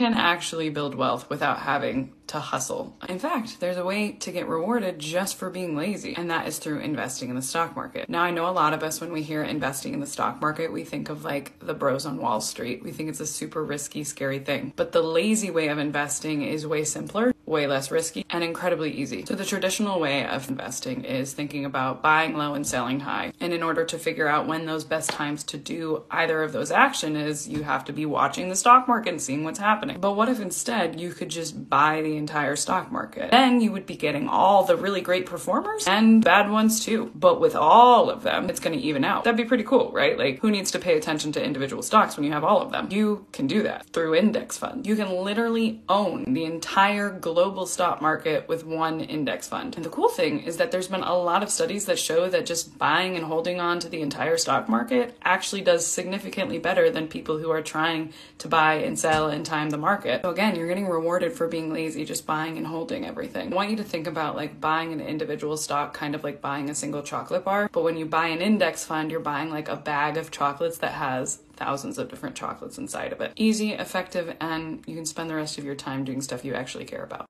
can actually build wealth without having to hustle. In fact, there's a way to get rewarded just for being lazy, and that is through investing in the stock market. Now, I know a lot of us, when we hear investing in the stock market, we think of like the bros on Wall Street. We think it's a super risky, scary thing. But the lazy way of investing is way simpler way less risky and incredibly easy. So the traditional way of investing is thinking about buying low and selling high. And in order to figure out when those best times to do either of those action is you have to be watching the stock market and seeing what's happening. But what if instead you could just buy the entire stock market? Then you would be getting all the really great performers and bad ones too. But with all of them, it's going to even out. That'd be pretty cool, right? Like who needs to pay attention to individual stocks when you have all of them? You can do that through index funds. You can literally own the entire global global stock market with one index fund. And the cool thing is that there's been a lot of studies that show that just buying and holding on to the entire stock market actually does significantly better than people who are trying to buy and sell and time the market. So again, you're getting rewarded for being lazy, just buying and holding everything. I want you to think about like buying an individual stock kind of like buying a single chocolate bar, but when you buy an index fund, you're buying like a bag of chocolates that has thousands of different chocolates inside of it. Easy, effective, and you can spend the rest of your time doing stuff you actually care about.